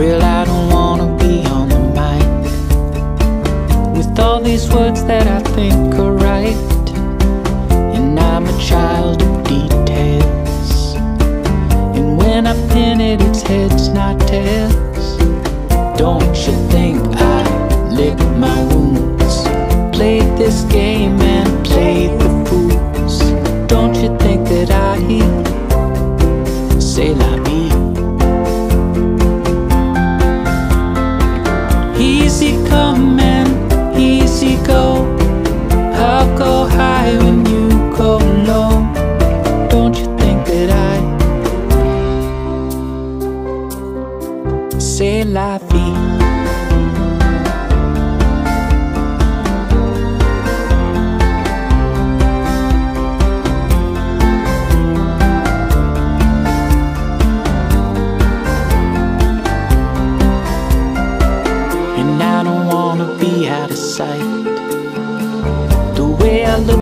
Well, I don't wanna be on the mic with all these words that I think are right. And I'm a child of details. And when I pin it, it's heads, not tails. Don't you think I lick my wounds? Played this game and played the fools. Don't you think that I say la go when you go low. Don't you think that I say la vie? And I don't wanna be out of sight. The way I look.